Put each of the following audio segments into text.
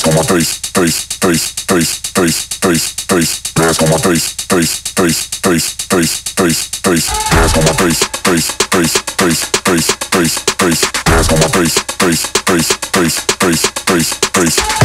mask on my face, face, face, face, face, face, face, mask on my face, face, face, face, face, face, face, mask on my face, face, face, face, face, face, face, mask on my face, face, face, face, face, face, face.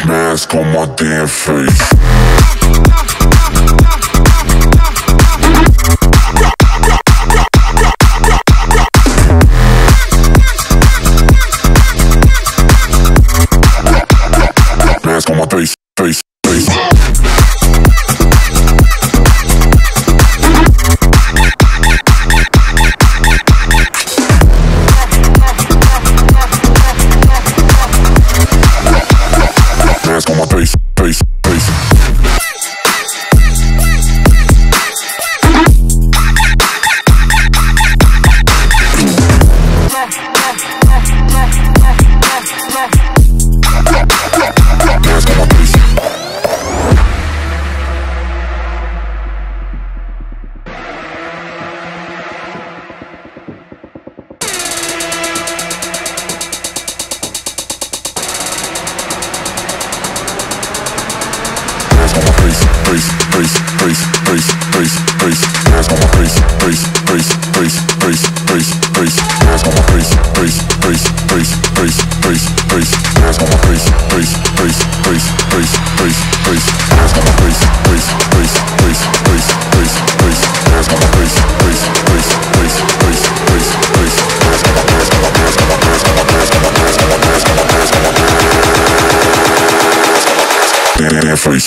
face mask on my damn face. Mask on my face, face. freeze.